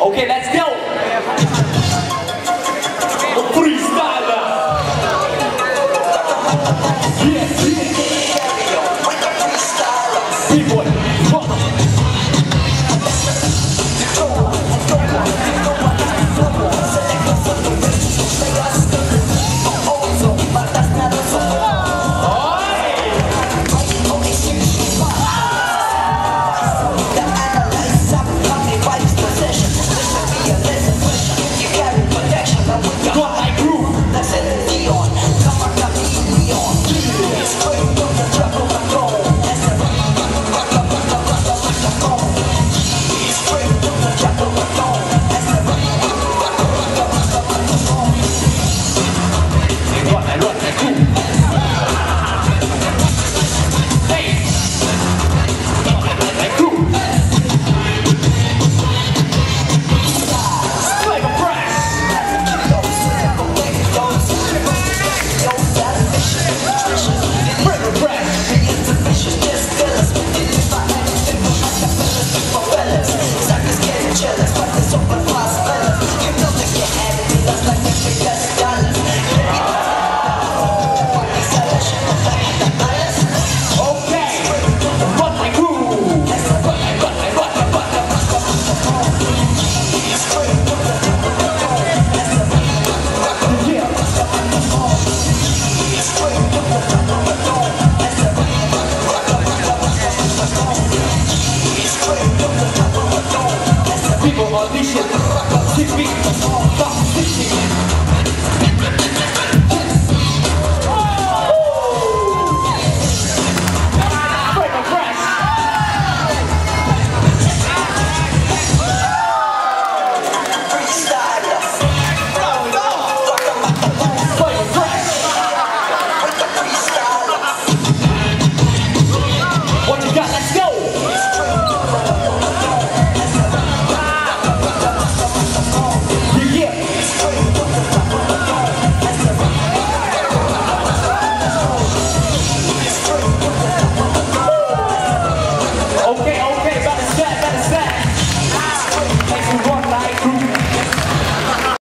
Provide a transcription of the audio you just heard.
Okay, let's go. Demolition, politician. up, TV, all that politician.